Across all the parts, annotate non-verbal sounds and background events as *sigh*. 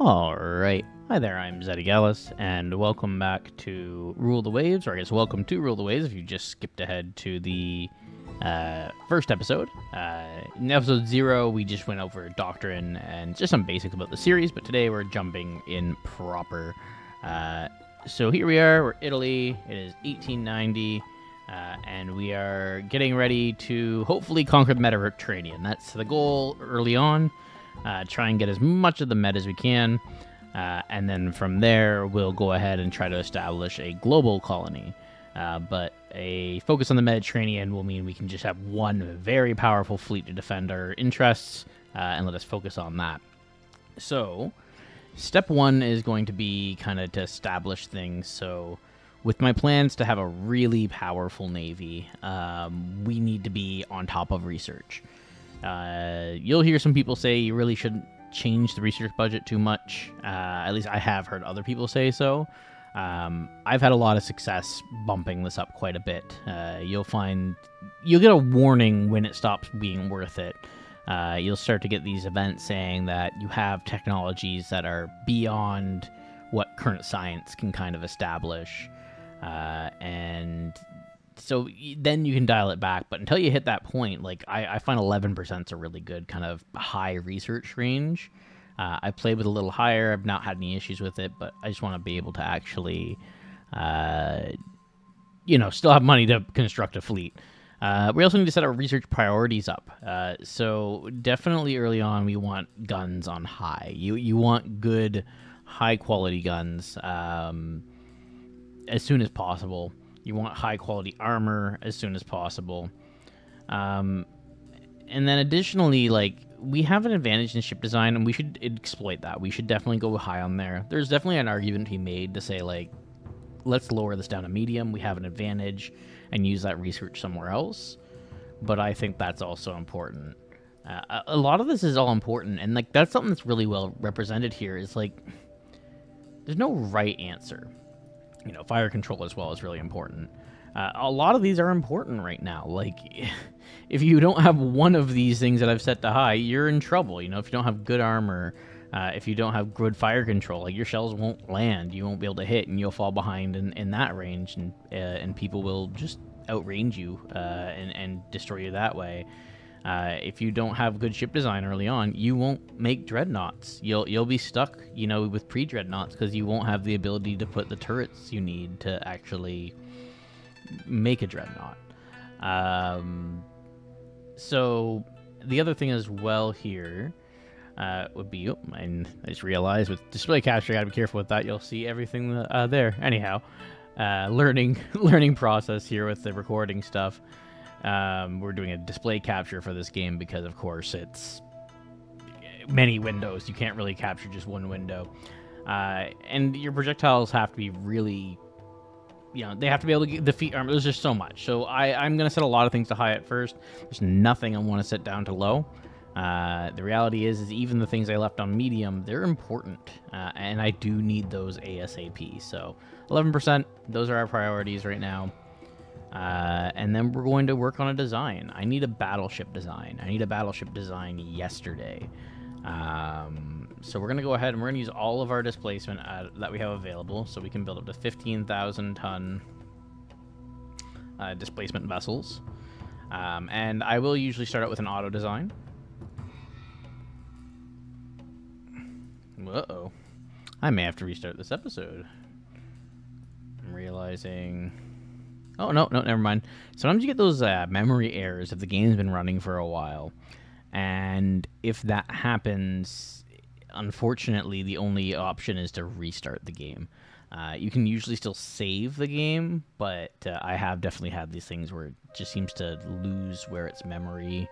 All right. Hi there, I'm Zedigalis, and welcome back to Rule the Waves, or I guess welcome to Rule the Waves if you just skipped ahead to the uh, first episode. Uh, in episode zero, we just went over doctrine and just some basics about the series, but today we're jumping in proper. Uh, so here we are, we're Italy, it is 1890. Uh, and we are getting ready to hopefully conquer the Mediterranean. That's the goal early on. Uh, try and get as much of the Med as we can. Uh, and then from there, we'll go ahead and try to establish a global colony. Uh, but a focus on the Mediterranean will mean we can just have one very powerful fleet to defend our interests uh, and let us focus on that. So, step one is going to be kind of to establish things. So, with my plans to have a really powerful navy, um, we need to be on top of research. Uh, you'll hear some people say you really shouldn't change the research budget too much. Uh, at least I have heard other people say so. Um, I've had a lot of success bumping this up quite a bit. Uh, you'll find you'll get a warning when it stops being worth it. Uh, you'll start to get these events saying that you have technologies that are beyond what current science can kind of establish. Uh, and so then you can dial it back. But until you hit that point, like I, I find 11% is a really good kind of high research range. Uh, I played with a little higher. I've not had any issues with it, but I just want to be able to actually, uh, you know, still have money to construct a fleet. Uh, we also need to set our research priorities up. Uh, so definitely early on, we want guns on high. You you want good, high quality guns. Um, as soon as possible. You want high quality armor as soon as possible. Um, and then additionally, like we have an advantage in ship design, and we should exploit that. We should definitely go high on there. There's definitely an argument to be made to say like, let's lower this down to medium. We have an advantage, and use that research somewhere else. But I think that's also important. Uh, a lot of this is all important, and like that's something that's really well represented here. Is like, there's no right answer you know, fire control as well is really important. Uh, a lot of these are important right now. Like, *laughs* if you don't have one of these things that I've set to high, you're in trouble. You know, if you don't have good armor, uh, if you don't have good fire control, like your shells won't land, you won't be able to hit, and you'll fall behind in, in that range, and uh, and people will just outrange you uh, and and destroy you that way. Uh, if you don't have good ship design early on, you won't make dreadnoughts. You'll you'll be stuck, you know, with pre-dreadnoughts because you won't have the ability to put the turrets you need to actually make a dreadnought. Um, so the other thing as well here uh, would be, oh, and I just realized with display capture, I gotta be careful with that. You'll see everything uh, there. Anyhow, uh, learning *laughs* learning process here with the recording stuff. Um, we're doing a display capture for this game because, of course, it's many windows. You can't really capture just one window. Uh, and your projectiles have to be really, you know, they have to be able to defeat armor. There's just so much. So I, I'm going to set a lot of things to high at first. There's nothing I want to set down to low. Uh, the reality is, is even the things I left on medium, they're important, uh, and I do need those ASAP. So 11%, those are our priorities right now. Uh, and then we're going to work on a design. I need a battleship design. I need a battleship design yesterday. Um, so we're going to go ahead and we're going to use all of our displacement uh, that we have available so we can build up to 15,000 ton uh, displacement vessels. Um, and I will usually start out with an auto design. Uh-oh. I may have to restart this episode. I'm realizing... Oh, no, no, never mind. Sometimes you get those uh, memory errors if the game's been running for a while. And if that happens, unfortunately, the only option is to restart the game. Uh, you can usually still save the game, but uh, I have definitely had these things where it just seems to lose where its memory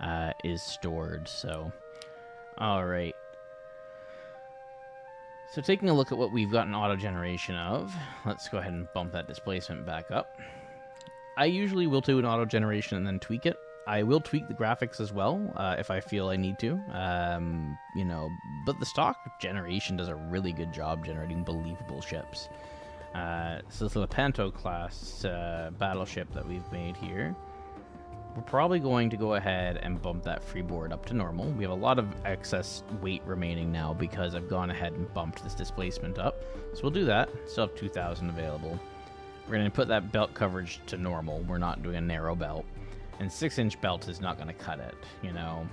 uh, is stored. So, all right. So taking a look at what we've got an auto generation of, let's go ahead and bump that displacement back up. I usually will do an auto generation and then tweak it. I will tweak the graphics as well uh, if I feel I need to. Um, you know, but the stock generation does a really good job generating believable ships. Uh, so this the Lepanto class uh, battleship that we've made here. We're probably going to go ahead and bump that freeboard up to normal. We have a lot of excess weight remaining now because I've gone ahead and bumped this displacement up. So we'll do that. Still have 2,000 available. We're going to put that belt coverage to normal. We're not doing a narrow belt. And 6-inch belt is not going to cut it, you know.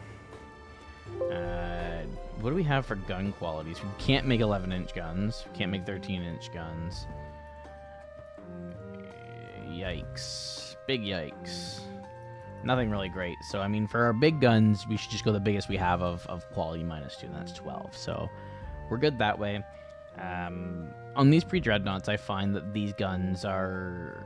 Uh, what do we have for gun qualities? We can't make 11-inch guns. We can't make 13-inch guns. Yikes. Big yikes nothing really great. So, I mean, for our big guns, we should just go the biggest we have of, of quality minus two, and that's 12. So, we're good that way. Um, on these pre-dreadnoughts, I find that these guns are...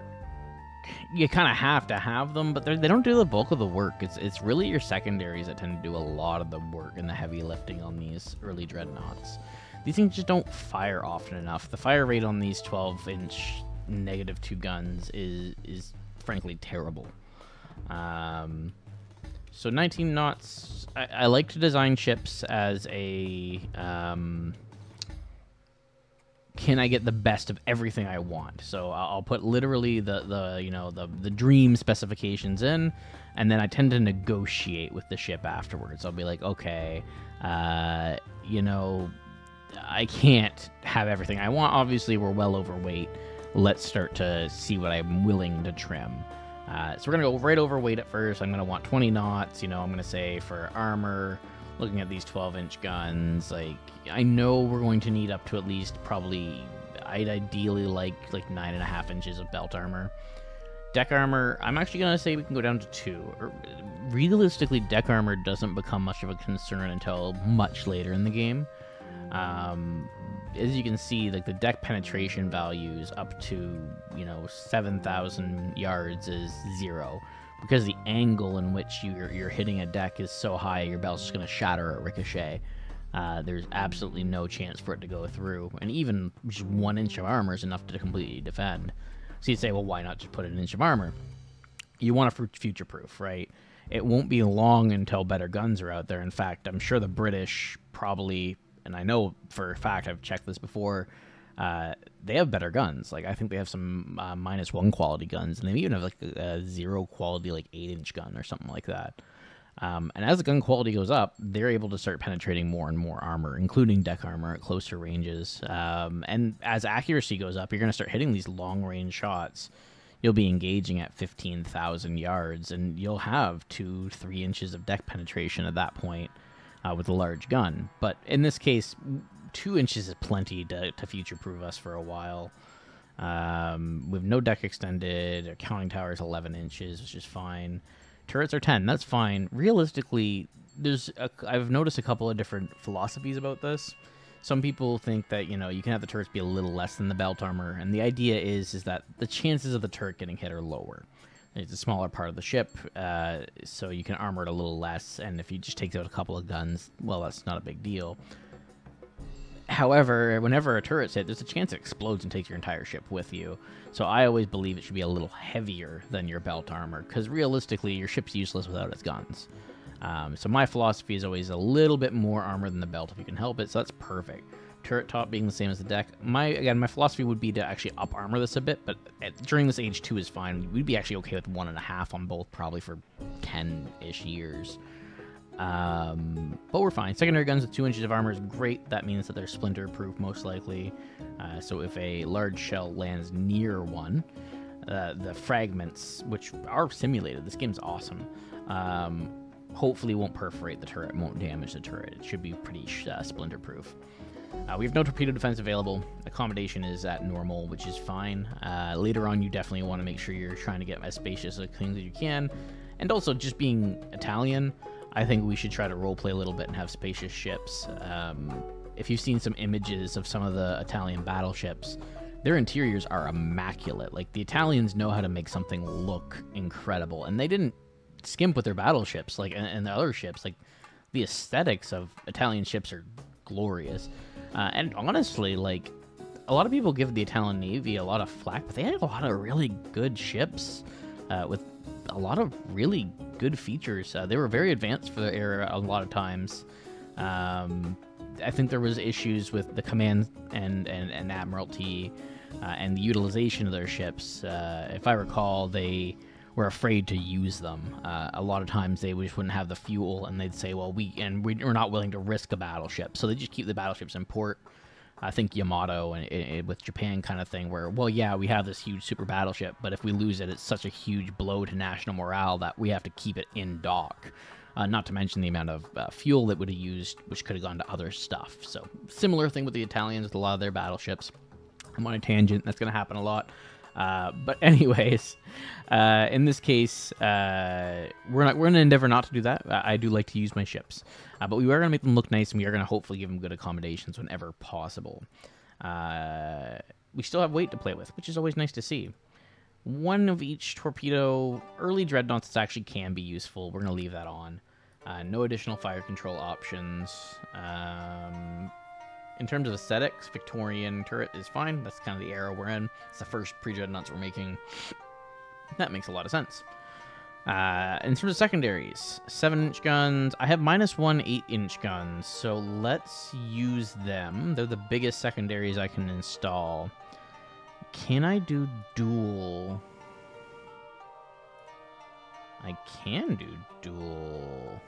You kind of have to have them, but they don't do the bulk of the work. It's it's really your secondaries that tend to do a lot of the work and the heavy lifting on these early dreadnoughts. These things just don't fire often enough. The fire rate on these 12-inch negative two guns is is frankly terrible. Um, so 19 knots. I, I, like to design ships as a. Um, can I get the best of everything I want? So I'll put literally the the you know the the dream specifications in, and then I tend to negotiate with the ship afterwards. I'll be like, okay, uh, you know, I can't have everything I want. Obviously, we're well overweight. Let's start to see what I'm willing to trim. Uh, so we're going to go right over weight at first. I'm going to want 20 knots. You know, I'm going to say for armor, looking at these 12 inch guns, like, I know we're going to need up to at least probably, I'd ideally like like nine and a half inches of belt armor. Deck armor, I'm actually going to say we can go down to two. Or, realistically, deck armor doesn't become much of a concern until much later in the game. Um, as you can see, like the deck penetration values up to you know seven thousand yards is zero, because the angle in which you're you're hitting a deck is so high, your belt's just gonna shatter or ricochet. Uh, there's absolutely no chance for it to go through, and even just one inch of armor is enough to completely defend. So you'd say, well, why not just put an inch of armor? You want to future proof, right? It won't be long until better guns are out there. In fact, I'm sure the British probably and I know for a fact I've checked this before. Uh, they have better guns. Like I think they have some uh, minus one quality guns, and they even have like a, a zero quality like eight inch gun or something like that. Um, and as the gun quality goes up, they're able to start penetrating more and more armor, including deck armor at closer ranges. Um, and as accuracy goes up, you're going to start hitting these long range shots. You'll be engaging at 15,000 yards, and you'll have two, three inches of deck penetration at that point uh, with a large gun. But in this case, two inches is plenty to, to future proof us for a while. Um, with no deck extended, our conning tower is 11 inches, which is fine. Turrets are 10, that's fine. Realistically, there's a, I've noticed a couple of different philosophies about this. Some people think that you know you can have the turrets be a little less than the belt armor, and the idea is is that the chances of the turret getting hit are lower. It's a smaller part of the ship, uh, so you can armor it a little less. And if you just take out a couple of guns, well, that's not a big deal. However, whenever a turret's hit, there's a chance it explodes and takes your entire ship with you. So I always believe it should be a little heavier than your belt armor, because realistically, your ship's useless without its guns. Um, so my philosophy is always a little bit more armor than the belt if you can help it, so that's perfect turret top being the same as the deck. My again, my philosophy would be to actually up armor this a bit, but at, during this age two is fine. We'd be actually okay with one and a half on both, probably for ten ish years. Um, but we're fine. Secondary guns with two inches of armor is great. That means that they're splinter proof, most likely. Uh, so if a large shell lands near one, uh, the fragments, which are simulated, this game's awesome. Um, hopefully won't perforate the turret, won't damage the turret. It should be pretty uh, splinter proof. Uh, we have no torpedo defense available. Accommodation is at normal, which is fine. Uh, later on, you definitely want to make sure you're trying to get as spacious a things as you can. And also, just being Italian, I think we should try to roleplay a little bit and have spacious ships. Um, if you've seen some images of some of the Italian battleships, their interiors are immaculate. Like, the Italians know how to make something look incredible. And they didn't skimp with their battleships, like, and, and the other ships. Like, the aesthetics of Italian ships are glorious. Uh, and honestly, like, a lot of people give the Italian Navy a lot of flack, but they had a lot of really good ships uh, with a lot of really good features. Uh, they were very advanced for their era a lot of times. Um, I think there was issues with the command and, and, and admiralty uh, and the utilization of their ships. Uh, if I recall, they were afraid to use them. Uh, a lot of times they just wouldn't have the fuel, and they'd say, "Well, we and we're not willing to risk a battleship," so they just keep the battleships in port. I think Yamato and, and with Japan kind of thing, where well, yeah, we have this huge super battleship, but if we lose it, it's such a huge blow to national morale that we have to keep it in dock. Uh, not to mention the amount of uh, fuel that would have used, which could have gone to other stuff. So similar thing with the Italians with a lot of their battleships. I'm on a tangent. That's going to happen a lot. Uh, but *laughs* anyways, uh, in this case, uh, we're not we're to endeavor not to do that. I, I do like to use my ships, uh, but we are going to make them look nice, and we are going to hopefully give them good accommodations whenever possible. Uh, we still have weight to play with, which is always nice to see. One of each torpedo. Early dreadnoughts actually can be useful. We're going to leave that on. Uh, no additional fire control options. Um, in terms of aesthetics, Victorian turret is fine. That's kind of the era we're in. It's the first pre-dreadnoughts we're making. That makes a lot of sense. Uh, in terms of secondaries, 7-inch guns. I have minus one 8-inch guns, so let's use them. They're the biggest secondaries I can install. Can I do dual? I can do dual.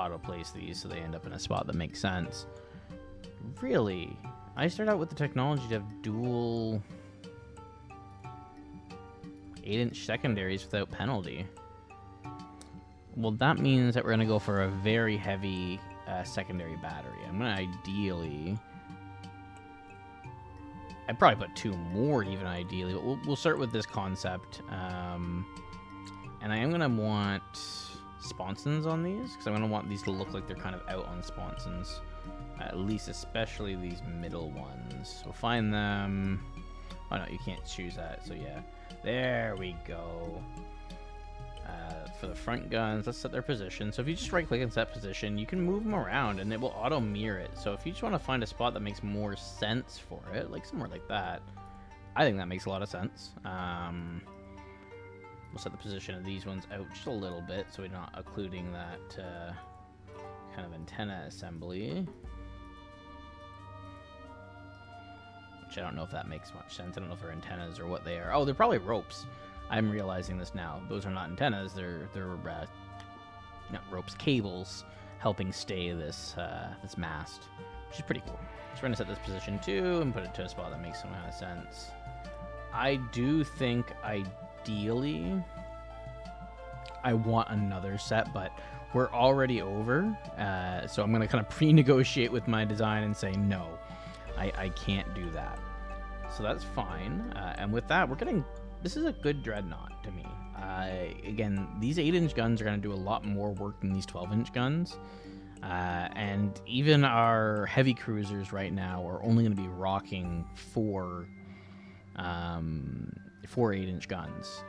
Auto place these so they end up in a spot that makes sense. Really? I start out with the technology to have dual 8-inch secondaries without penalty. Well, that means that we're going to go for a very heavy uh, secondary battery. I'm going to ideally... I'd probably put two more even ideally, but we'll, we'll start with this concept. Um, and I am going to want sponsons on these because I'm going to want these to look like they're kind of out on sponsons. At least especially these middle ones. So find them. Oh no, you can't choose that. So yeah, there we go. Uh, for the front guns, let's set their position. So if you just right click and set position, you can move them around and it will auto mirror it. So if you just want to find a spot that makes more sense for it, like somewhere like that, I think that makes a lot of sense. Um, We'll set the position of these ones out just a little bit so we're not occluding that uh, kind of antenna assembly. Which I don't know if that makes much sense. I don't know if they're antennas or what they are. Oh, they're probably ropes. I'm realizing this now. Those are not antennas. They're they're uh, not ropes, cables helping stay this uh, this mast, which is pretty cool. So we're gonna set this position too and put it to a spot that makes some kind of sense. I do think I ideally, I want another set, but we're already over. Uh, so I'm going to kind of pre-negotiate with my design and say, no, I, I can't do that. So that's fine. Uh, and with that, we're getting, this is a good Dreadnought to me. Uh, again, these 8-inch guns are going to do a lot more work than these 12-inch guns. Uh, and even our heavy cruisers right now are only going to be rocking four um, four eight inch guns.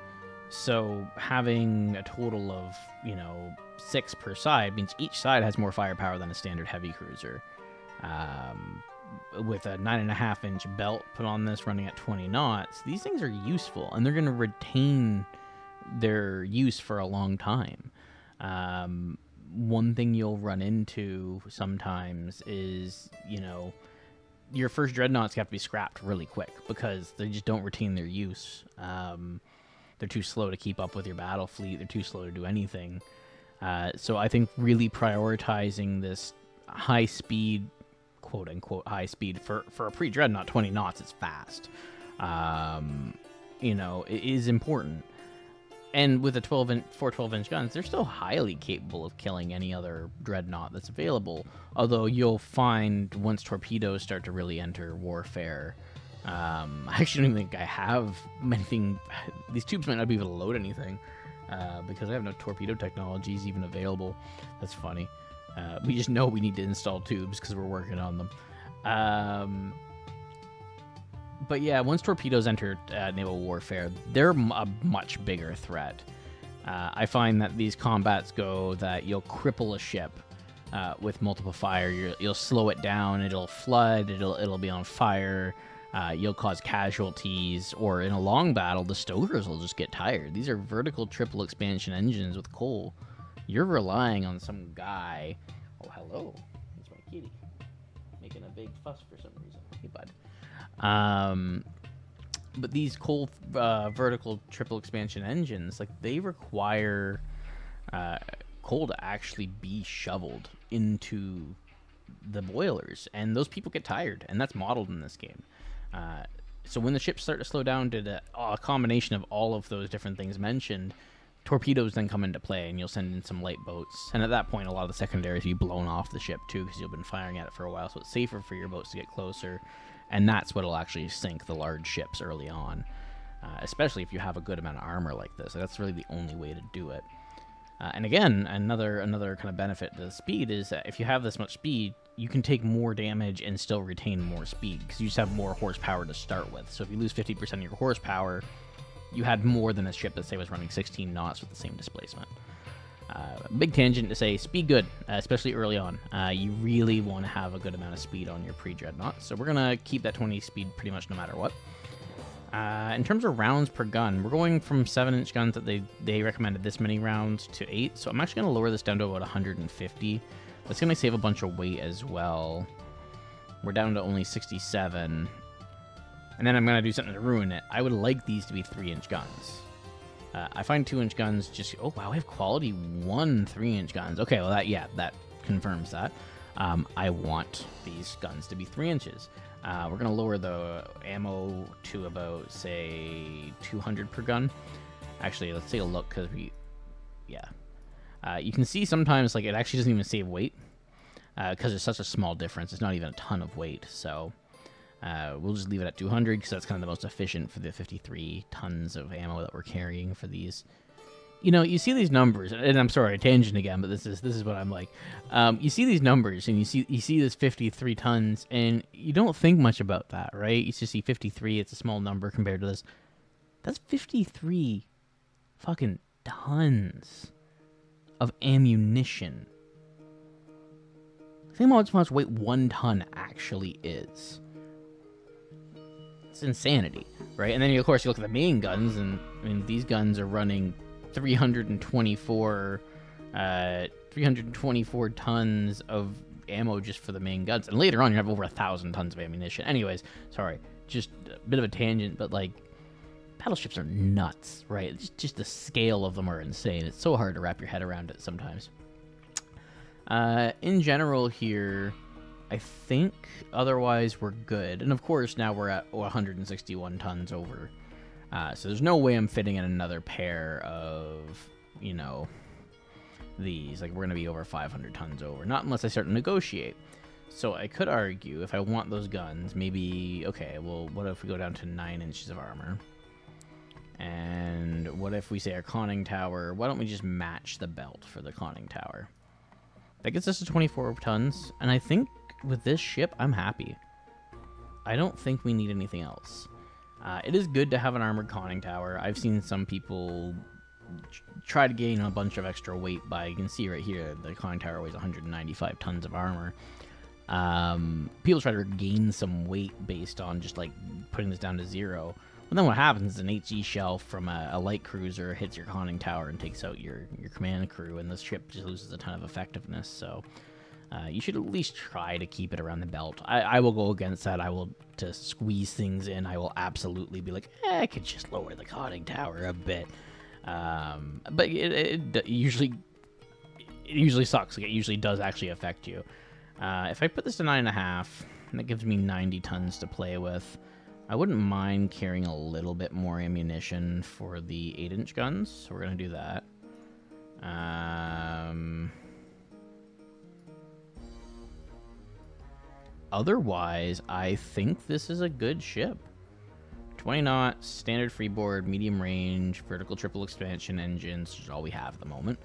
So having a total of, you know, six per side means each side has more firepower than a standard heavy cruiser. Um, with a nine and a half inch belt put on this running at 20 knots, these things are useful and they're going to retain their use for a long time. Um, one thing you'll run into sometimes is, you know, your first dreadnoughts have to be scrapped really quick because they just don't retain their use. Um, they're too slow to keep up with your battle fleet. They're too slow to do anything. Uh, so I think really prioritizing this high speed, quote unquote high speed for for a pre dreadnought, 20 knots is fast. Um, you know, it is important and with the 12 inch, four 12 inch guns, they're still highly capable of killing any other dreadnought that's available. Although you'll find once torpedoes start to really enter warfare, um, *laughs* I actually don't even think I have anything. *sighs* These tubes might not be able to load anything uh, because I have no torpedo technologies even available. That's funny. Uh, we just know we need to install tubes because we're working on them. Um, but yeah, once torpedoes enter uh, naval warfare, they're a much bigger threat. Uh, I find that these combats go that you'll cripple a ship uh, with multiple fire. you will slow it down. It'll flood. It'll it'll be on fire. Uh, you'll cause casualties, or in a long battle, the stokers will just get tired. These are vertical triple expansion engines with coal. You're relying on some guy. Oh, hello. It's my kitty. Making a big fuss for some reason. Hey, bud. Um, but these coal uh, vertical triple expansion engines, like they require uh, coal to actually be shoveled into the boilers, and those people get tired, and that's modeled in this game. Uh, so when the ships start to slow down to the, a combination of all of those different things mentioned, torpedoes then come into play, and you'll send in some light boats. And at that point, a lot of the secondaries will be blown off the ship too, because you've been firing at it for a while. So it's safer for your boats to get closer, and that's what'll actually sink the large ships early on. Uh, especially if you have a good amount of armor like this. That's really the only way to do it. Uh, and again, another another kind of benefit to the speed is that if you have this much speed, you can take more damage and still retain more speed because you just have more horsepower to start with. So if you lose 50% of your horsepower, you had more than a ship that say was running 16 knots with the same displacement. Uh, big tangent to say speed good, uh, especially early on. Uh, you really want to have a good amount of speed on your pre-dreadnought, so we're gonna keep that 20 speed pretty much no matter what. Uh, in terms of rounds per gun, we're going from 7-inch guns that they, they recommended this many rounds to 8, so I'm actually going to lower this down to about 150. That's going to save a bunch of weight as well. We're down to only 67. And then I'm going to do something to ruin it. I would like these to be 3-inch guns. Uh, I find 2-inch guns just... Oh, wow, we have quality 1 3-inch guns. Okay, well, that yeah, that confirms that. Um, I want these guns to be 3 inches. Uh, we're going to lower the ammo to about, say, 200 per gun. Actually, let's take a look because we... Yeah. Uh, you can see sometimes, like, it actually doesn't even save weight because uh, it's such a small difference. It's not even a ton of weight, so... Uh, we'll just leave it at 200 because that's kind of the most efficient for the 53 tons of ammo that we're carrying for these you know, you see these numbers, and I'm sorry, tangent again, but this is this is what I'm like. Um, you see these numbers, and you see you see this 53 tons, and you don't think much about that, right? You just see 53; it's a small number compared to this. That's 53 fucking tons of ammunition. Think about how much weight one ton actually is. It's insanity, right? And then, of course, you look at the main guns, and I mean, these guns are running 324 uh, 324 tons of ammo just for the main guns. And later on, you have over a thousand tons of ammunition. Anyways, sorry, just a bit of a tangent, but like, battleships are nuts, right? It's just the scale of them are insane. It's so hard to wrap your head around it sometimes. Uh, in general, here, I think otherwise we're good. And of course, now we're at 161 tons over uh, so there's no way I'm fitting in another pair of, you know, these. Like, we're going to be over 500 tons over. Not unless I start to negotiate. So I could argue, if I want those guns, maybe, okay, well, what if we go down to 9 inches of armor? And what if we say our conning tower, why don't we just match the belt for the conning tower? That gets us to 24 tons, and I think with this ship, I'm happy. I don't think we need anything else. Uh, it is good to have an armored conning tower. I've seen some people try to gain a bunch of extra weight by, you can see right here, the conning tower weighs 195 tons of armor. Um, people try to gain some weight based on just like putting this down to zero. But then what happens is an HE shell from a, a, light cruiser hits your conning tower and takes out your, your command crew, and this ship just loses a ton of effectiveness. So uh, you should at least try to keep it around the belt. I, I, will go against that. I will to squeeze things in. I will absolutely be like, eh, I could just lower the conning tower a bit. Um, but it, it, usually it usually sucks. Like it usually does actually affect you. Uh, if I put this to nine and a half, that gives me 90 tons to play with. I wouldn't mind carrying a little bit more ammunition for the 8-inch guns, so we're going to do that. Um, otherwise, I think this is a good ship. 20 knot, standard freeboard, medium range, vertical triple expansion engines, which is all we have at the moment.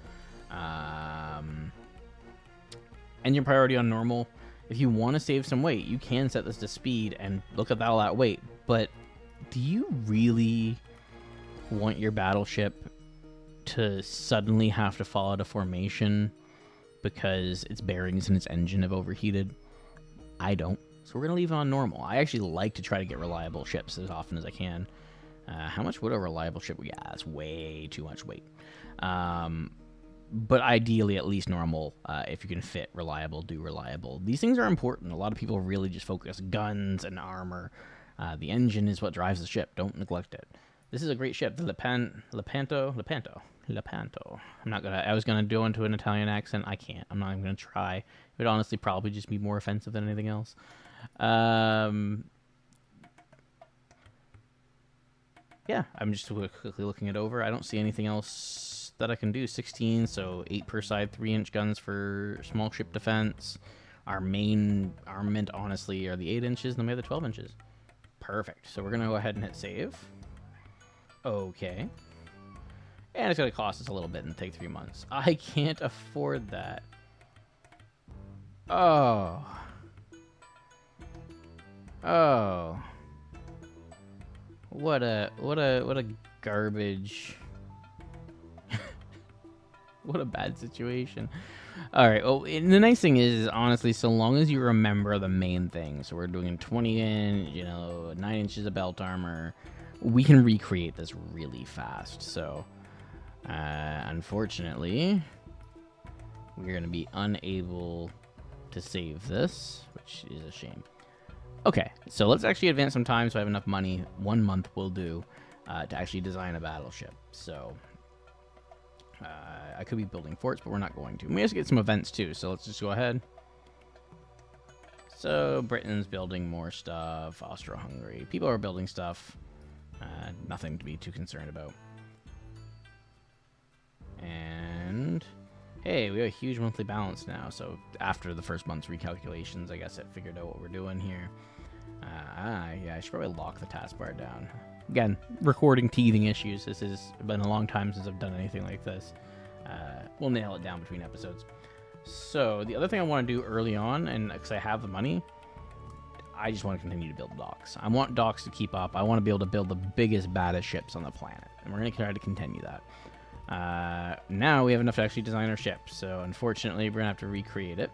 Um, engine priority on normal. If you want to save some weight, you can set this to speed and look at all that weight. But do you really want your battleship to suddenly have to fall out of formation because its bearings and its engine have overheated? I don't. So we're going to leave it on normal. I actually like to try to get reliable ships as often as I can. Uh, how much would a reliable ship? Yeah, that's way too much weight. Um, but ideally, at least normal. Uh, if you can fit reliable, do reliable. These things are important. A lot of people really just focus guns and armor. Uh, the engine is what drives the ship. Don't neglect it. This is a great ship, the Lepan- Lepanto, Lepanto, Lepanto. I'm not gonna. I was gonna go into an Italian accent. I can't. I'm not even gonna try. It would honestly probably just be more offensive than anything else. Um, yeah, I'm just quickly looking it over. I don't see anything else that I can do. 16, so 8 per side, 3 inch guns for small ship defense. Our main armament, honestly, are the 8 inches, and then we have the 12 inches. Perfect. So we're going to go ahead and hit save. Okay. And it's going to cost us a little bit and take 3 months. *laughs* I can't afford that. Oh. Oh. What a what a what a garbage. *laughs* what a bad situation. All right. Well, the nice thing is, honestly, so long as you remember the main thing. So we're doing 20 inch, you know, nine inches of belt armor. We can recreate this really fast. So, uh, unfortunately, we're going to be unable to save this, which is a shame. Okay, so let's actually advance some time so I have enough money. One month will do uh, to actually design a battleship. So uh, I could be building forts, but we're not going to. We have to get some events too, so let's just go ahead. So Britain's building more stuff. Austro-Hungary. People are building stuff. Uh, nothing to be too concerned about. And hey, we have a huge monthly balance now. So after the first month's recalculations, I guess it figured out what we're doing here. Ah, yeah, I should probably lock the taskbar down. Again, recording teething issues. This has been a long time since I've done anything like this. Uh, we'll nail it down between episodes. So the other thing I want to do early on, and because I have the money, I just want to continue to build docks. I want docks to keep up. I want to be able to build the biggest, baddest ships on the planet, and we're going to try to continue that. Uh, now we have enough to actually design our ship, so unfortunately we're going to have to recreate it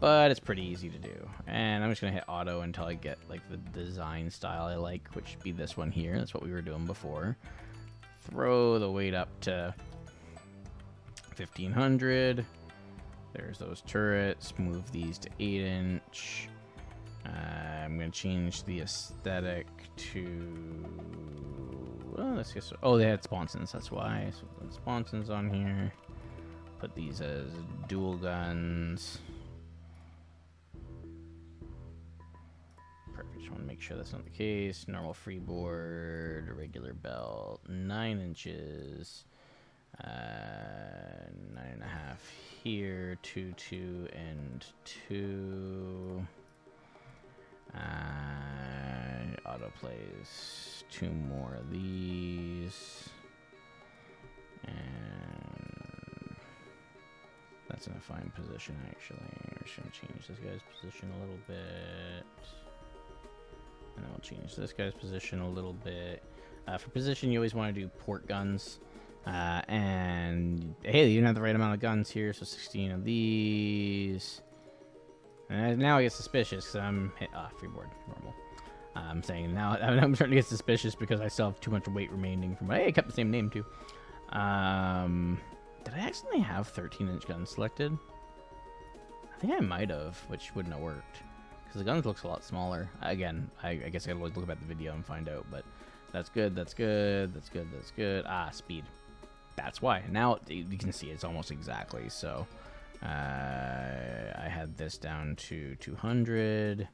but it's pretty easy to do. And I'm just going to hit auto until I get like the design style I like, which would be this one here. That's what we were doing before. Throw the weight up to 1500. There's those turrets. Move these to 8 inch. Uh, I'm going to change the aesthetic to... Well, let's get... Oh, they had sponsons. That's why. So sponsons on here. Put these as dual guns. Perfect, just want to make sure that's not the case. Normal freeboard, regular belt, nine inches, uh, nine and a half here, two, two, and two. Uh, auto plays two more of these, and that's in a fine position actually. Just gonna change this guy's position a little bit. And we'll change this guy's position a little bit. Uh, for position, you always want to do port guns. Uh, and hey, you don't have the right amount of guns here, so 16 of these. And now I get suspicious because I'm hit. Ah, freeboard, normal. Uh, I'm saying now *laughs* I'm starting to get suspicious because I still have too much weight remaining from. Hey, I kept the same name too. Um, did I actually have 13 inch guns selected? I think I might have, which wouldn't have worked. Because the guns looks a lot smaller. Again, I, I guess I gotta look at the video and find out, but that's good, that's good, that's good, that's good. Ah, speed. That's why. Now you can see it's almost exactly. So uh, I had this down to 200.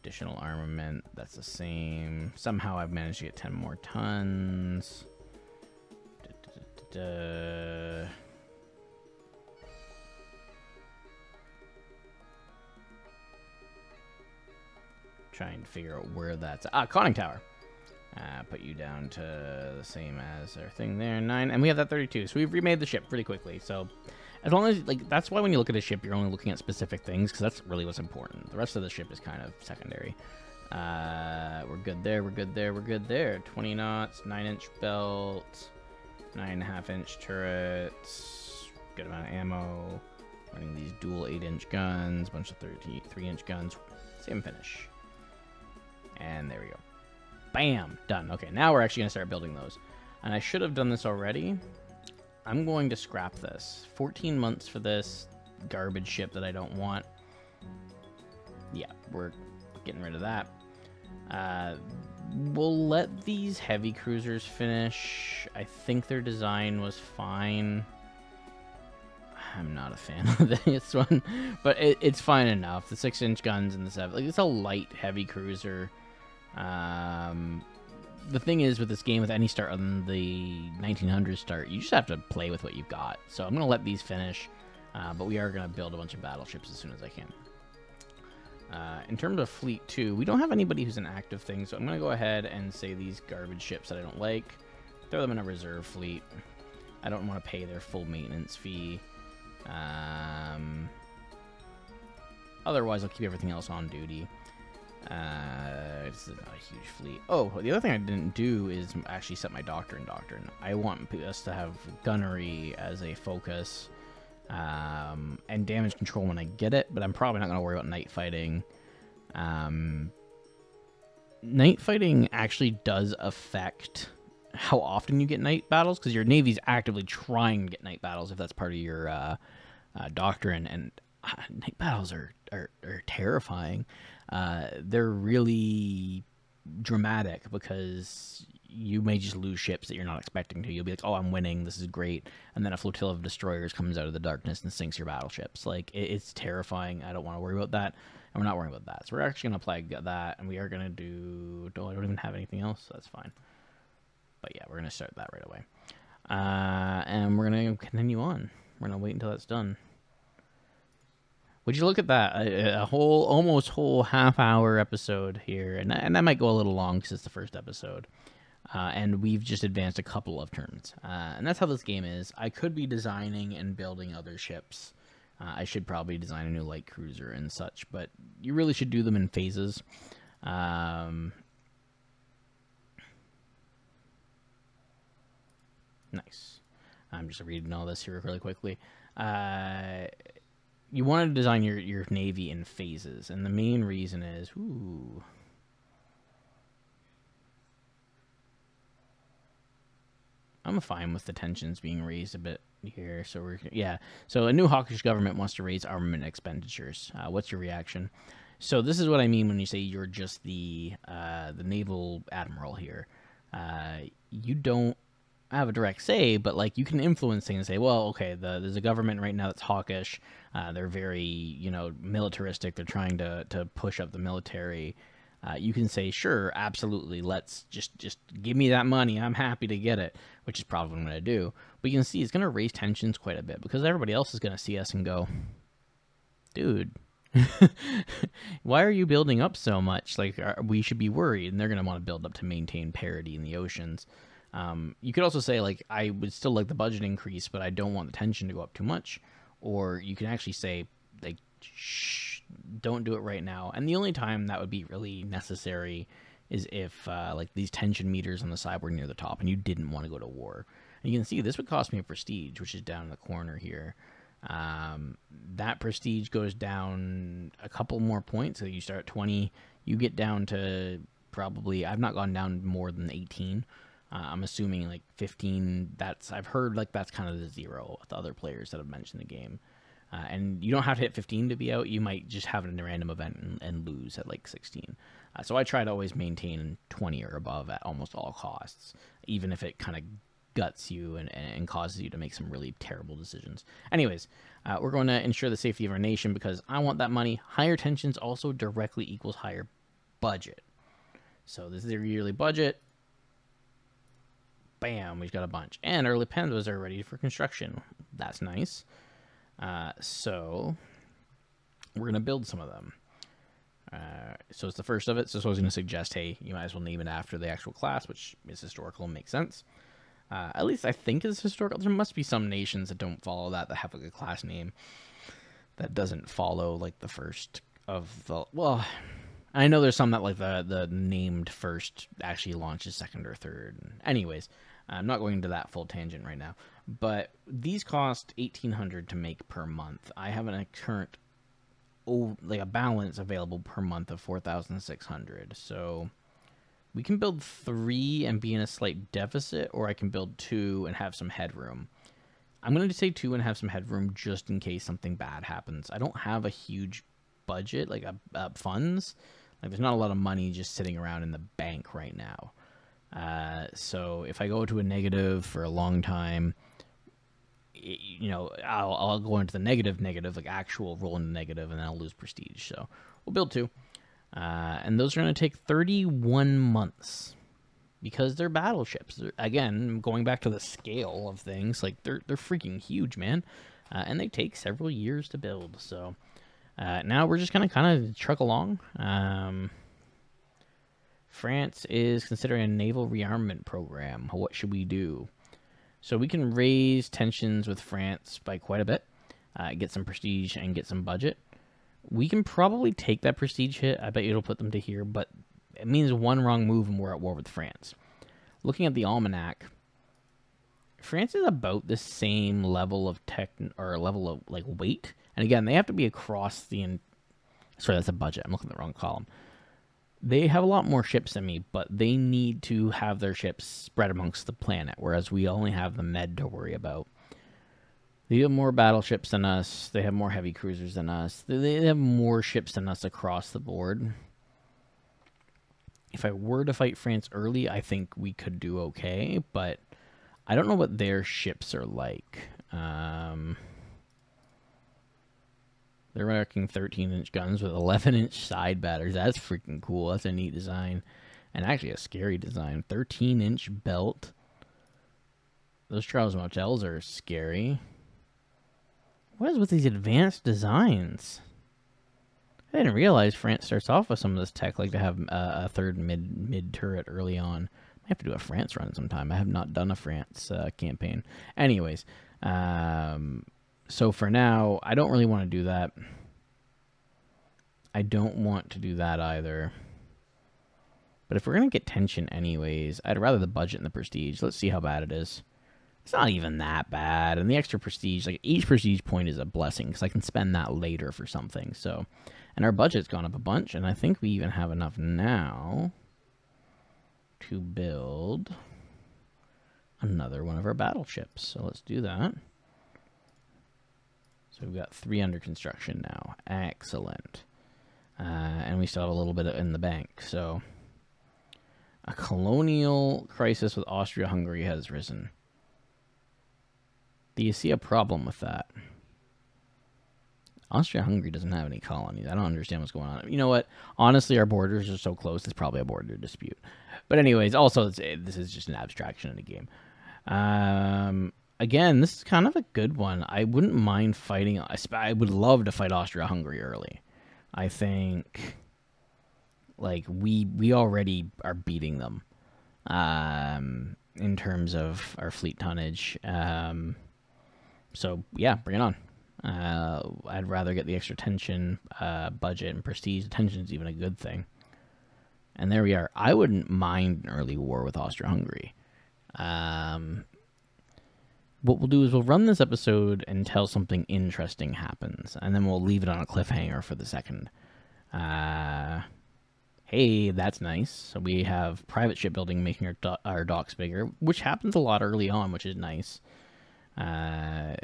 Additional armament, that's the same. Somehow I've managed to get 10 more tons. Da, da, da, trying to figure out where that's ah conning tower. Uh, put you down to the same as our thing there, nine, and we have that 32. So we've remade the ship pretty quickly. So as long as like that's why when you look at a ship, you're only looking at specific things because that's really what's important. The rest of the ship is kind of secondary. Uh, we're good there. We're good there. We're good there. 20 knots, nine inch belt, nine and a half inch turrets, good amount of ammo. Running these dual eight inch guns, bunch of 33 inch guns. Same finish. And there we go. Bam! Done. Okay, now we're actually to start building those. And I should have done this already. I'm going to scrap this. 14 months for this garbage ship that I don't want. Yeah, we're getting rid of that. Uh, we'll let these heavy cruisers finish. I think their design was fine. I'm not a fan *laughs* of this one, but it, it's fine enough. The six inch guns and the seven, like it's a light heavy cruiser. Um, the thing is with this game, with any start on the 1900s start, you just have to play with what you've got. So I'm gonna let these finish, uh, but we are gonna build a bunch of battleships as soon as I can. Uh, in terms of fleet too, we don't have anybody who's an active thing, so I'm gonna go ahead and say these garbage ships that I don't like, throw them in a reserve fleet. I don't want to pay their full maintenance fee. Um, otherwise, I'll keep everything else on duty. Uh, this is not a huge fleet. Oh, the other thing I didn't do is actually set my doctrine doctrine. I want us to have gunnery as a focus um, and damage control when I get it, but I'm probably not going to worry about night fighting. Um, night fighting actually does affect how often you get night battles because your navy's actively trying to get night battles if that's part of your uh, uh, doctrine, and uh, night battles are are, are terrifying. Uh, they're really dramatic because you may just lose ships that you're not expecting to. You'll be like, "Oh, I'm winning. This is great," and then a flotilla of destroyers comes out of the darkness and sinks your battleships. Like it, it's terrifying. I don't want to worry about that, and we're not worrying about that. So we're actually gonna apply that, and we are gonna do. Oh, I don't even have anything else. So that's fine. But yeah, we're gonna start that right away, uh, and we're gonna continue on. We're gonna wait until that's done. Would you look at that? A, a, whole, almost whole half hour episode here, and that, and that might go a little long because it's the first episode. Uh, and we've just advanced a couple of turns. Uh, and that's how this game is. I could be designing and building other ships. Uh, I should probably design a new light cruiser and such, but you really should do them in phases. Um, nice. I'm just reading all this here really quickly. Uh, you want to design your, your navy in phases, and the main reason is, ooh. I'm fine with the tensions being raised a bit here. So we're yeah. So a new hawkish government wants to raise armament expenditures. Uh, what's your reaction? So this is what I mean when you say you're just the uh, the naval admiral here. Uh, you don't have a direct say, but like you can influence things and say, well, okay, the, there's a government right now that's hawkish. Uh, they're very, you know, militaristic. They're trying to to push up the military. Uh, you can say, sure, absolutely, let's just just give me that money. I'm happy to get it, which is probably what I'm going to do. But you can see it's going to raise tensions quite a bit because everybody else is going to see us and go, dude, *laughs* why are you building up so much? Like we should be worried, and they're going to want to build up to maintain parity in the oceans. Um, you could also say like I would still like the budget increase, but I don't want the tension to go up too much. Or you can actually say like shh, don't do it right now. And the only time that would be really necessary is if uh, like these tension meters on the side were near the top and you didn't want to go to war. And you can see this would cost me a prestige, which is down in the corner here. Um, that prestige goes down a couple more points. So you start at 20, you get down to probably, I've not gone down more than 18. Uh, I'm assuming like 15. That's I've heard like that's kind of the zero with other players that have mentioned the game. Uh, and you don't have to hit 15 to be out. You might just have it in a random event and, and lose at like 16. Uh, so I try to always maintain 20 or above at almost all costs, even if it kind of guts you and, and causes you to make some really terrible decisions. Anyways, uh, we're going to ensure the safety of our nation because I want that money. Higher tensions also directly equals higher budget. So this is your yearly budget bam, we've got a bunch. And early pandas are ready for construction. That's nice. Uh, so we're going to build some of them. Uh, so it's the first of it. So I was going to suggest, hey, you might as well name it after the actual class, which is historical and makes sense. Uh, at least I think it's historical. There must be some nations that don't follow that that have like a class name that doesn't follow like the first of the well. I know there's some that like the the named first actually launches second or third. Anyways, I'm not going into that full tangent right now, but these cost 1800 to make per month. I have a current oh like a balance available per month of 4600. So we can build 3 and be in a slight deficit or I can build 2 and have some headroom. I'm going to say 2 and have some headroom just in case something bad happens. I don't have a huge budget like uh, funds Like, there's not a lot of money just sitting around in the bank right now. Uh, so if I go to a negative for a long time, you know, I'll, I'll go into the negative, negative, like actual roll into negative, and then I'll lose prestige. So we'll build two. Uh, and those are going to take 31 months because they're battleships. They're, again, going back to the scale of things, like they're they're freaking huge, man, uh, and they take several years to build. So uh, now we're just gonna kind of truck along. Um, France is considering a naval rearmament program. What should we do? So we can raise tensions with France by quite a bit, uh, get some prestige and get some budget. We can probably take that prestige hit. I bet it'll put them to here, but it means one wrong move and we're at war with France. Looking at the almanac, France is about the same level of tech or level of like weight. And again, they have to be across the. Sorry, that's a budget. I'm looking at the wrong column. They have a lot more ships than me, but they need to have their ships spread amongst the planet, whereas we only have the Med to worry about. They have more battleships than us. They have more heavy cruisers than us. They have more ships than us across the board if I were to fight France early, I think we could do okay, but I don't know what their ships are like. Um, they're rocking 13 inch guns with 11 inch side batters. That's freaking cool. That's a neat design. And actually, a scary design. 13 inch belt. Those Charles Martels are scary. What is with these advanced designs? I didn't realize France starts off with some of this tech, like to have uh, a third mid mid turret early on. I have to do a France run sometime. I have not done a France uh, campaign. Anyways, um, so for now, I don't really want to do that. I don't want to do that either. But if we're going to get tension anyways, I'd rather the budget and the prestige. Let's see how bad it is. It's not even that bad. And the extra prestige, like each prestige point is a blessing because I can spend that later for something. So and our budget's gone up a bunch, and I think we even have enough now to build another one of our battleships. So let's do that. So we've got three under construction now. Excellent. Uh, and we still have a little bit in the bank. So a colonial crisis with Austria-Hungary has risen. Do you see a problem with that? Austria-Hungary doesn't have any colonies. I don't understand what's going on. You know what? Honestly, our borders are so close. It's probably a border dispute. But anyways, also this is just an abstraction in the game. Um, again, this is kind of a good one. I wouldn't mind fighting. I would love to fight Austria-Hungary early. I think, like we we already are beating them, um, in terms of our fleet tonnage. Um, so yeah, bring it on. Uh, I'd rather get the extra tension, uh, budget, and prestige. Tension is even a good thing. And there we are. I wouldn't mind an early war with Austria-Hungary. Um, what we'll do is we'll run this episode until something interesting happens, and then we'll leave it on a cliffhanger for the second. Uh, hey, that's nice. So we have private shipbuilding making our, do- our docks bigger, which happens a lot early on, which is nice. Uh,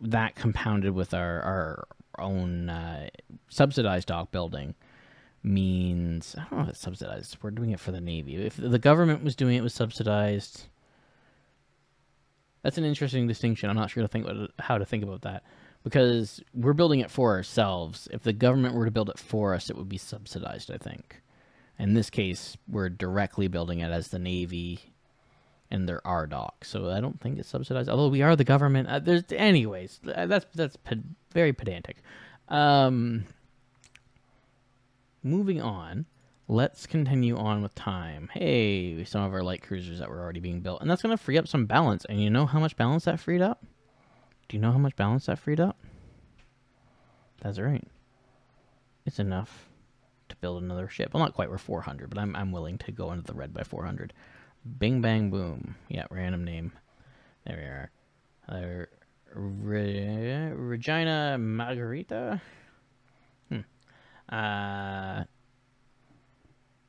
that compounded with our our own uh, subsidized dock building means I don't know if it's subsidized. We're doing it for the Navy. If the government was doing it, it was subsidized. That's an interesting distinction. I'm not sure to think how to think about that because we're building it for ourselves. If the government were to build it for us, it would be subsidized. I think. In this case, we're directly building it as the Navy and there are docks. So I don't think it's subsidized. Although we are the government. Uh, there's anyways. Uh, that's that's very pedantic. Um, moving on. Let's continue on with time. Hey, some of our light cruisers that were already being built, and that's going to free up some balance. And you know how much balance that freed up? Do you know how much balance that freed up? That's right. It's enough to build another ship. Well, not quite. We're 400, but I'm I'm willing to go into the red by 400. Bing Bang Boom. Yeah, random name. There we are. Uh, Re- Regina Margherita. Hmm. Uh,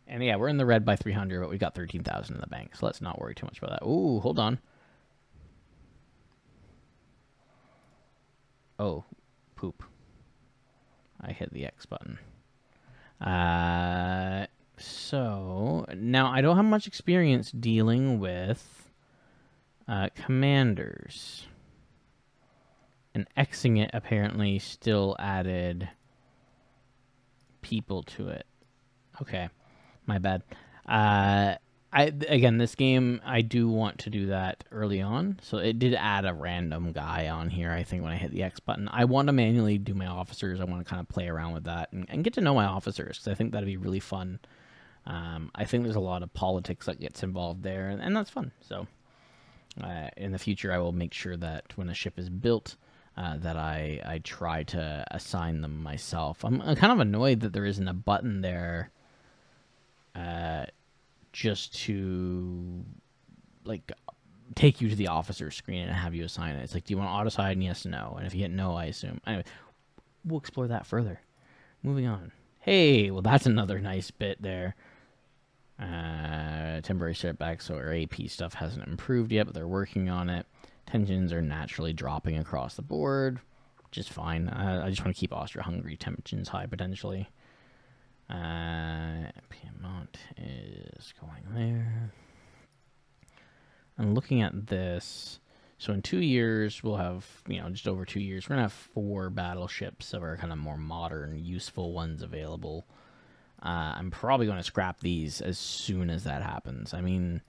and yeah, we're in the red by 300, but we've got 13,000 in the bank, so let's not worry too much about that. Ooh, hold on. Oh, poop. I hit the X button. Uh, so now I don't have much experience dealing with uh, commanders. And Xing it apparently still added people to it. Okay, my bad. Uh, I again, this game I do want to do that early on, so it did add a random guy on here. I think when I hit the X button, I want to manually do my officers. I want to kind of play around with that and, and get to know my officers because I think that'd be really fun. Um, I think there's a lot of politics that gets involved there, and, and that's fun. So, uh, in the future, I will make sure that when a ship is built, uh, that I I try to assign them myself. I'm, I'm, kind of annoyed that there isn't a button there. Uh, just to like take you to the officer screen and have you assign it. It's like, do you want auto sign? Yes, no. And if you hit no, I assume. Anyway, we'll explore that further. Moving on. Hey, well, that's another nice bit there. Uh, temporary setback, so our AP stuff hasn't improved yet, but they're working on it. Tensions are naturally dropping across the board, which is fine. Uh, I just want to keep Austria-Hungary tensions high potentially. Uh, is going there. And looking at this, so in two years, we'll have, you know, just over two years, we're going to have four battleships of our kind of more modern, useful ones available. Uh, I'm probably going to scrap these as soon as that happens. I mean,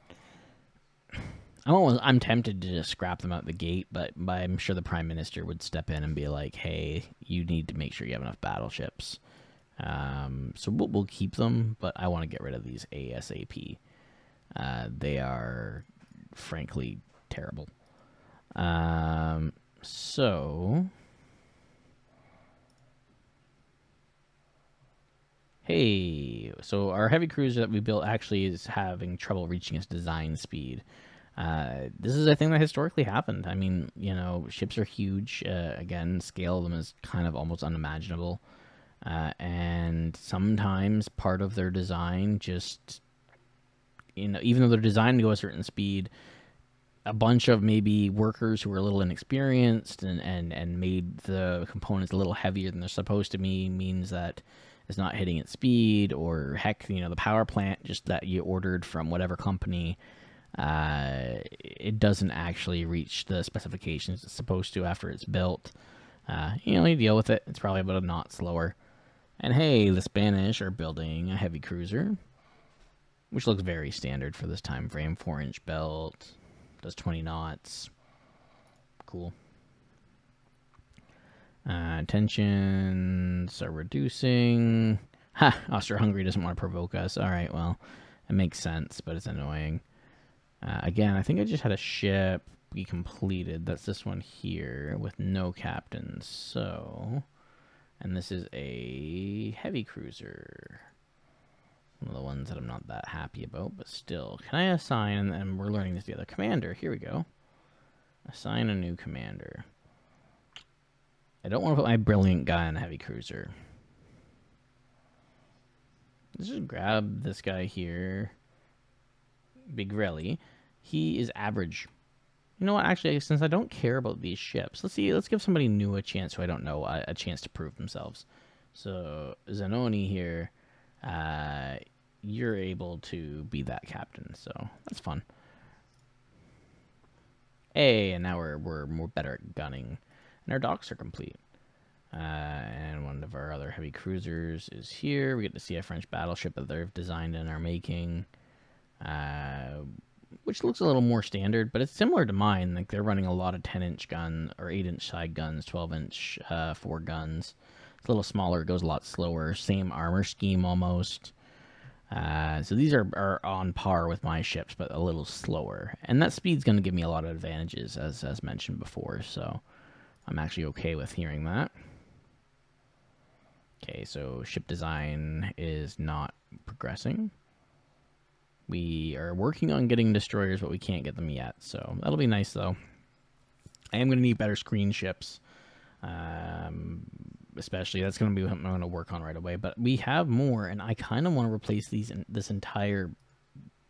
*sighs* I'm almost, I'm tempted to just scrap them out the gate, but, but I'm sure the prime minister would step in and be like, "Hey, you need to make sure you have enough battleships." Um, so we'll, we'll, keep them, but I want to get rid of these ASAP. Uh, they are, frankly, terrible. Um, so, hey, so our heavy cruiser that we built actually is having trouble reaching its design speed. Uh, this is a thing that historically happened. I mean, you know, ships are huge. Uh, again, scale of them is kind of almost unimaginable. Uh, and sometimes part of their design just, you know, even though they're designed to go a certain speed, a bunch of maybe workers who were a little inexperienced and, and, and made the components a little heavier than they're supposed to be means that it's not hitting its speed or heck, you know, the power plant just that you ordered from whatever company, uh, it doesn't actually reach the specifications it's supposed to after it's built. Uh, you know, you deal with it. It's probably about a knot slower. And hey, the Spanish are building a heavy cruiser, which looks very standard for this time frame. Four inch belt, does 20 knots. Cool. Uh, tensions are reducing. Ha! Austria-Hungary doesn't want to provoke us. All right, well, it makes sense, but it's annoying. Uh, again, I think I just had a ship be completed. That's this one here with no captains. So and this is a heavy cruiser. One of the ones that I'm not that happy about, but still. Can I assign, and we're learning this together, commander. Here we go. Assign a new commander. I don't want to put my brilliant guy on a heavy cruiser. Let's just grab this guy here. Big Relly. He is average. You know what? Actually, since I don't care about these ships, let's see. Let's give somebody new a chance who I don't know a, a chance to prove themselves. So Zanoni here, uh, you're able to be that captain. So that's fun. Hey, and now we're we're more better at gunning, and our docks are complete. Uh, and one of our other heavy cruisers is here. We get to see a French battleship that they've designed and are making. Uh, which looks a little more standard, but it's similar to mine. Like they're running a lot of 10 inch gun or 8 inch side guns, 12 inch uh, four guns. It's a little smaller, it goes a lot slower. Same armor scheme almost. Uh, so these are, are on par with my ships, but a little slower. And that speed's going to give me a lot of advantages, as, as mentioned before. So I'm actually okay with hearing that. Okay, so ship design is not progressing. We are working on getting destroyers, but we can't get them yet. So that'll be nice, though. I am going to need better screen ships. Um, especially that's going to be what I'm going to work on right away. But we have more, and I kind of want to replace these in, this entire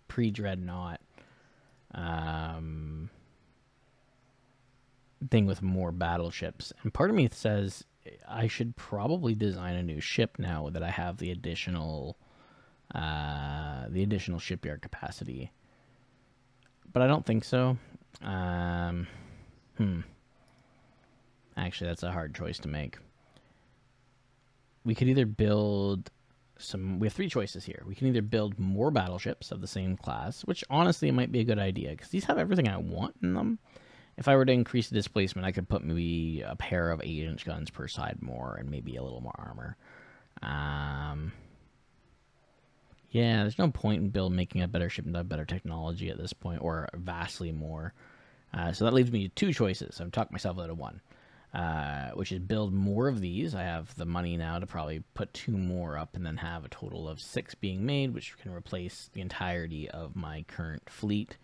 pre-dreadnought um, thing with more battleships. And part of me says I should probably design a new ship now that I have the additional uh, the additional shipyard capacity. But I don't think so. Um, hmm. Actually, that's a hard choice to make. We could either build some. We have three choices here. We can either build more battleships of the same class, which honestly might be a good idea because these have everything I want in them. If I were to increase the displacement, I could put maybe a pair of 8 inch guns per side more and maybe a little more armor. Um, yeah, there's no point in build making a better ship and better technology at this point, or vastly more. Uh, so that leaves me two choices. I've talked myself out of one, uh, which is build more of these. I have the money now to probably put two more up and then have a total of six being made, which can replace the entirety of my current fleet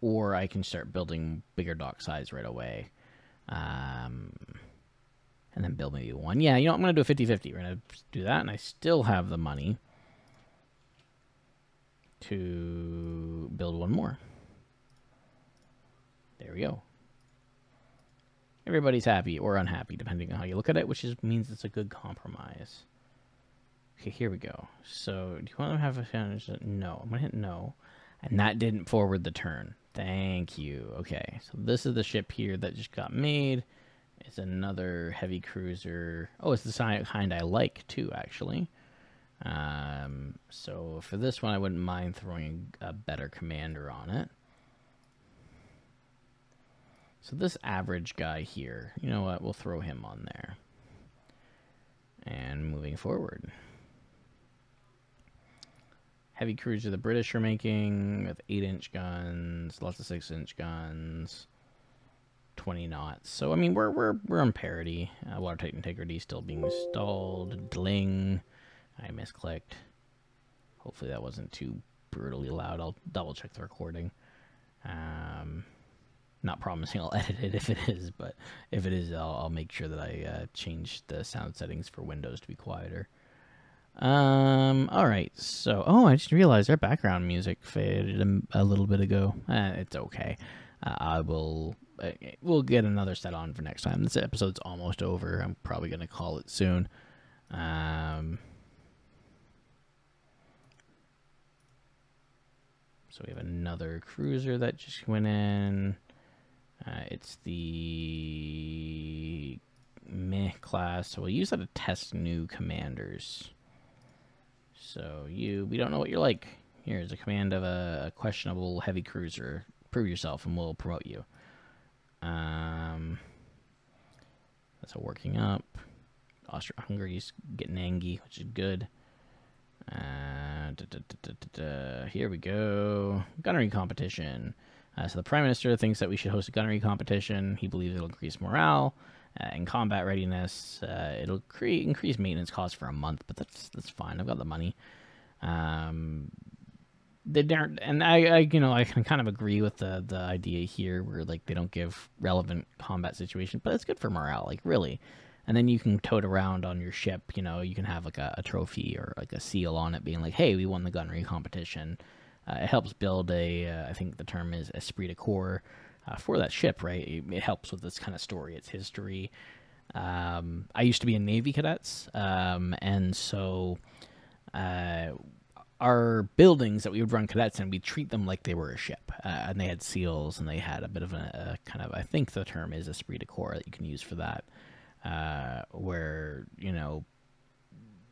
or I can start building bigger dock size right away. Um, and then build maybe one. Yeah, you know, I'm going to do a 50-50. We're going to do that, and I still have the money to build one more. There we go. Everybody's happy or unhappy, depending on how you look at it, which is, means it's a good compromise. Okay, here we go. So, do you want to have a... No. I'm going to hit no. And that didn't forward the turn. Thank you. Okay, so this is the ship here that just got made. It's another heavy cruiser. Oh, it's the kind I like too, actually. Um, so for this one, I wouldn't mind throwing a better commander on it. So this average guy here, you know what? We'll throw him on there. And moving forward heavy cruiser the British are making with 8 inch guns, lots of 6 inch guns, 20 knots. So, I mean, we're, we're, we're on parity. Uh, Watertight Integrity still being installed. Dling. I misclicked. Hopefully that wasn't too brutally loud. I'll double check the recording. Um, not promising *laughs* I'll edit it if it is, but if it is, I'll, I'll make sure that I uh, change the sound settings for Windows to be quieter. Um. All right. So, oh, I just realized our background music faded a, a little bit ago. Eh, it's okay. Uh, I will. Uh, we'll get another set on for next time. This episode's almost over. I'm probably gonna call it soon. Um. So we have another cruiser that just went in. Uh, it's the meh class. So we'll use that to test new commanders. So you, we don't know what you're like. Here's a command of a questionable heavy cruiser. Prove yourself, and we'll promote you. Um, that's a working up. Austria-Hungary's getting angry, which is good. Uh, da, da, da, here we go. Gunnery competition. Uh, so the Prime Minister thinks that we should host a gunnery competition. He believes it'll increase morale uh, and combat readiness. Uh, it'll create increase maintenance costs for a month, but that's that's fine. I've got the money. Um, they don't, and I, I, you know, I can kind of agree with the the idea here, where like they don't give relevant combat situation, but it's good for morale, like really. And then you can tote around on your ship. You know, you can have like a, a trophy or like a seal on it, being like, "Hey, we won the gunnery competition." Uh, it helps build a, uh, I think the term is esprit de corps, uh, for that ship, right? It, it, helps with this kind of story, its history. Um, I used to be in Navy cadets, um, and so uh, our buildings that we would run cadets in, we treat them like they were a ship, uh, and they had seals, and they had a bit of a, a, kind of, I think the term is esprit de corps that you can use for that, uh, where you know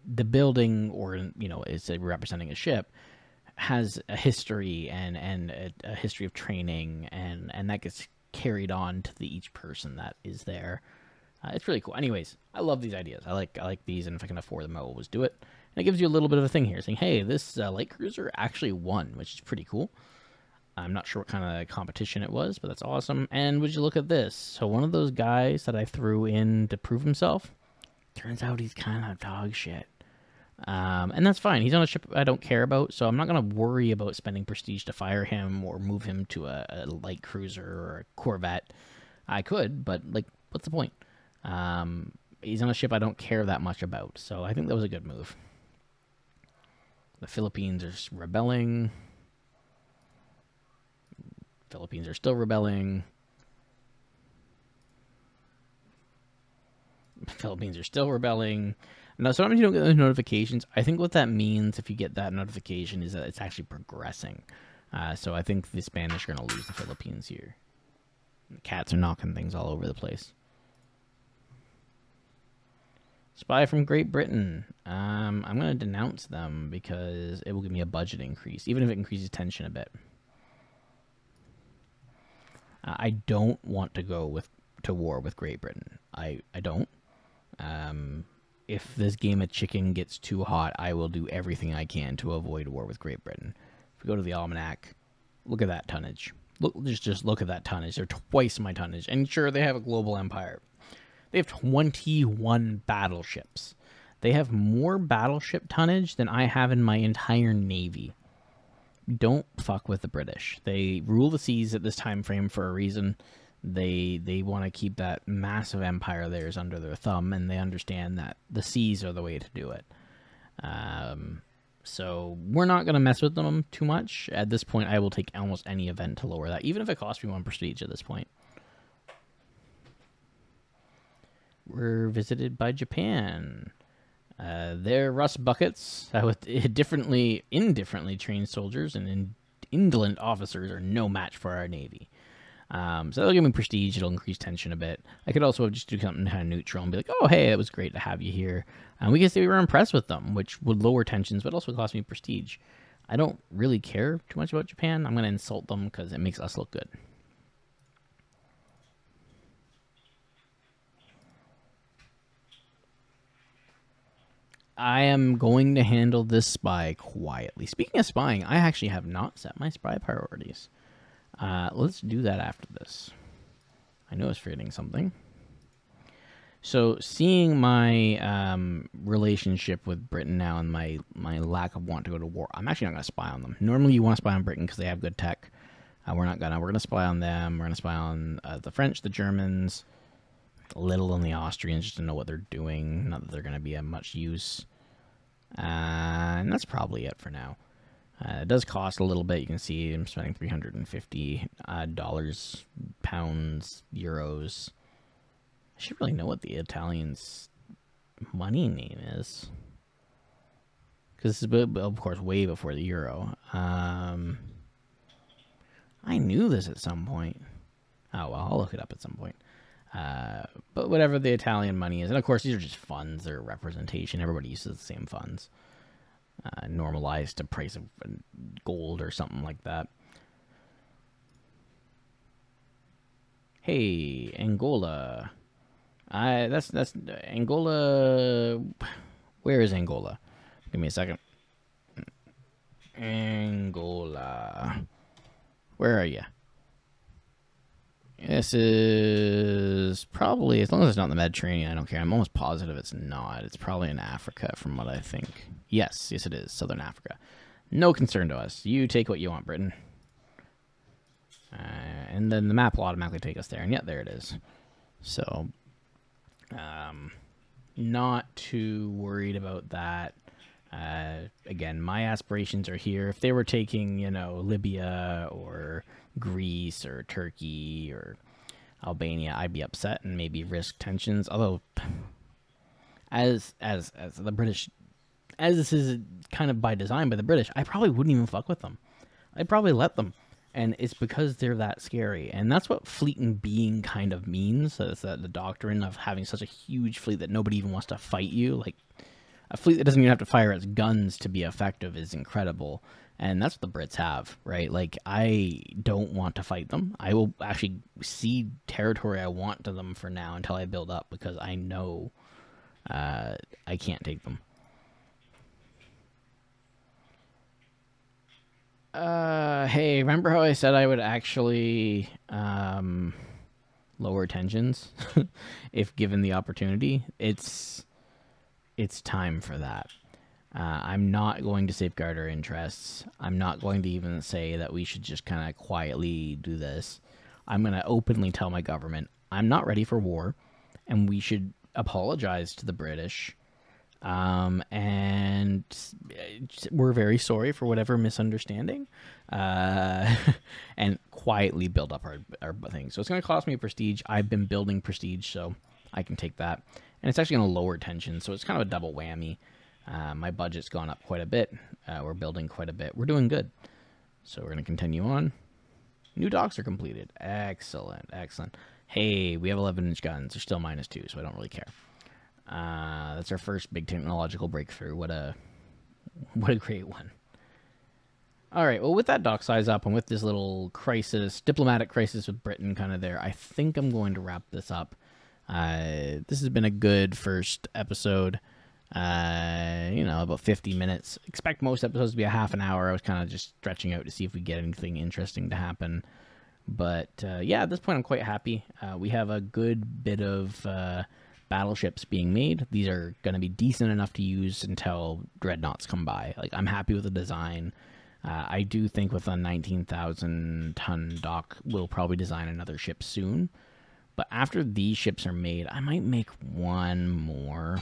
the building or you know is representing a ship has a history and and a, a, history of training and and that gets carried on to the each person that is there. Uh, it's really cool. Anyways, I love these ideas. I like I like these, and if I can afford them, I will always do it. And it gives you a little bit of a thing here, saying, "Hey, this uh, light cruiser actually won," which is pretty cool. I'm not sure what kind of competition it was, but that's awesome. And would you look at this? So one of those guys that I threw in to prove himself, turns out he's kind of dog shit. Um, and that's fine. He's on a ship I don't care about, so I'm not going to worry about spending prestige to fire him or move him to a, a, light cruiser or a corvette. I could, but like, what's the point? Um, he's on a ship I don't care that much about, so I think that was a good move. The Philippines are rebelling. Philippines are still rebelling. *laughs* Philippines are still rebelling. Now, sometimes you don't get those notifications. I think what that means, if you get that notification, is that it's actually progressing. Uh, so I think the Spanish are going to lose the Philippines here. The cats are knocking things all over the place. Spy from Great Britain. Um, I'm going to denounce them because it will give me a budget increase, even if it increases tension a bit. Uh, I don't want to go with to war with Great Britain. I I don't. Um, if this game of chicken gets too hot, I will do everything I can to avoid war with Great Britain. If we go to the almanac, look at that tonnage. Look, just just look at that tonnage. They're twice my tonnage, and sure they have a global empire, they have 21 battleships. They have more battleship tonnage than I have in my entire navy. Don't fuck with the British. They rule the seas at this time frame for a reason. They they want to keep that massive empire theirs under their thumb, and they understand that the seas are the way to do it. Um, so we're not going to mess with them too much. At this point, I will take almost any event to lower that, even if it costs me one prestige at this point. We're visited by Japan. Uh, their rust buckets uh, with *laughs* differently, indifferently trained soldiers and in, indolent officers are no match for our navy. Um, so that'll give me prestige. It'll increase tension a bit. I could also just do something kind of neutral and be like, "Oh, hey, it was great to have you here." And we can say we were impressed with them, which would lower tensions, but also cost me prestige. I don't really care too much about Japan. I'm going to insult them because it makes us look good. I am going to handle this spy quietly. Speaking of spying, I actually have not set my spy priorities. Uh, let's do that after this. I know I was forgetting something. So, seeing my um, relationship with Britain now and my, my lack of want to go to war, I'm actually not going to spy on them. Normally, you want to spy on Britain because they have good tech. Uh, we're not gonna. We're gonna spy on them. We're gonna spy on uh, the French, the Germans, little on the Austrians just to know what they're doing. Not that they're going to be of much use. Uh, and that's probably it for now. Uh, it does cost a little bit. You can see I'm spending 350 uh, dollars, pounds, euros. I should really know what the Italians' money name is. Because this is, of course, way before the euro. Um, I knew this at some point. Oh, well, I'll look it up at some point. Uh, but whatever the Italian money is, and of course these are just funds; they're representation. Everybody uses the same funds, uh, normalized to price of gold or something like that. Hey, Angola. I that's that's Angola. Where is Angola? Give me a second. Angola. Where are you? This is probably, as long as it's not in the Mediterranean, I don't care. I'm almost positive it's not. It's probably in Africa, from what I think. Yes, yes, it is. Southern Africa. No concern to us. You take what you want, Britain. Uh, and then the map will automatically take us there. And yet, there it is. So, um, not too worried about that. Uh, again, my aspirations are here. If they were taking, you know, Libya or Greece or Turkey or Albania, I'd be upset and maybe risk tensions. Although, as as as the British, as this is kind of by design by the British, I probably wouldn't even fuck with them. I'd probably let them, and it's because they're that scary, and that's what fleet in being kind of means. Is that the doctrine of having such a huge fleet that nobody even wants to fight you, like. A fleet that doesn't even have to fire its guns to be effective is incredible and that's what the Brits have, right? Like I don't want to fight them. I will actually cede territory I want to them for now until I build up because I know uh, I can't take them. Uh, hey, remember how I said I would actually um, lower tensions *laughs* if given the opportunity? It's it's time for that. Uh, I'm not going to safeguard our interests. I'm not going to even say that we should just kind of quietly do this. I'm going to openly tell my government I'm not ready for war, and we should apologize to the British. Um, and we're very sorry for whatever misunderstanding, uh, *laughs* and quietly build up our, our thing. So it's going to cost me prestige. I've been building prestige, so I can take that. and it's actually going to lower tension, so it's kind of a double whammy. Uh, my budget's gone up quite a bit. Uh, we're building quite a bit. We're doing good. So we're going to continue on. New docks are completed. Excellent, excellent. Hey, we have 11 inch guns. They're still minus two, so I don't really care. Uh, that's our first big technological breakthrough. What a, what a great one. All right. Well, with that dock size up and with this little crisis, diplomatic crisis with Britain kind of there, I think I'm going to wrap this up. Uh, this has been a good first episode. Uh, you know, about 50 minutes. Expect most episodes to be a half an hour. I was kind of just stretching out to see if we get anything interesting to happen. But uh, yeah, at this point, I'm quite happy. Uh, we have a good bit of uh, battleships being made. These are going to be decent enough to use until dreadnoughts come by. Like, I'm happy with the design. Uh, I do think with a 19,000 ton dock, we'll probably design another ship soon. But after these ships are made, I might make one more.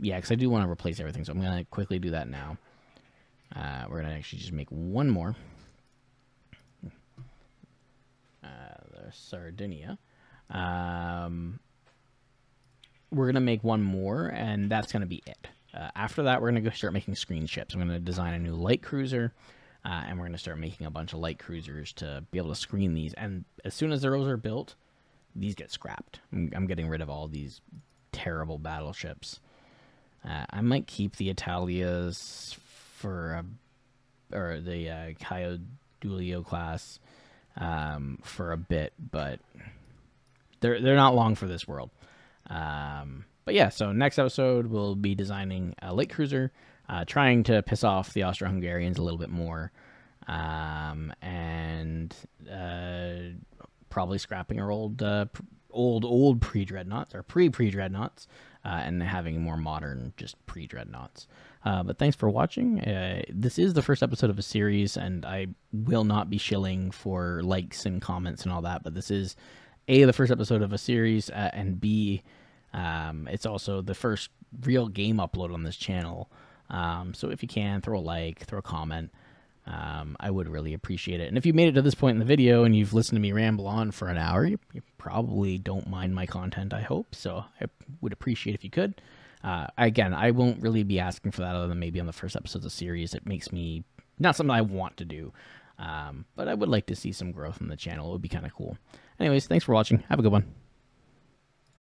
Yeah, because I do want to replace everything, so I'm going to quickly do that now. Uh, we're going to actually just make one more. Uh, Sardinia. Um, we're going to make one more, and that's going to be it. Uh, after that, we're going to go start making screen ships. I'm going to design a new light cruiser, uh, and we're going to start making a bunch of light cruisers to be able to screen these. And as soon as those are built, these get scrapped. I'm, I'm getting rid of all these terrible battleships. Uh, I might keep the Italias for, a, or the uh, Caio Duilio class um, for a bit, but they're they're not long for this world. Um, but yeah, so next episode we'll be designing a light cruiser, uh, trying to piss off the Austro-Hungarians a little bit more, um, and uh, probably scrapping our old, uh, old, old pre-dreadnoughts or pre-pre-dreadnoughts, uh, and having more modern, just pre-dreadnoughts. Uh, but thanks for watching. Uh, this is the first episode of a series, and I will not be shilling for likes and comments and all that. But this is a the first episode of a series, and b um, it's also the first real game upload on this channel. Um, so if you can, throw a like, throw a comment. Um, I would really appreciate it. And if you made it to this point in the video and you've listened to me ramble on for an hour, you, you probably don't mind my content, I hope. So I would appreciate if you could. Uh, again, I won't really be asking for that other than maybe on the first episodes of the series. It makes me not something I want to do, um, but I would like to see some growth in the channel. It would be kind of cool. Anyways, thanks for watching. Have a good one.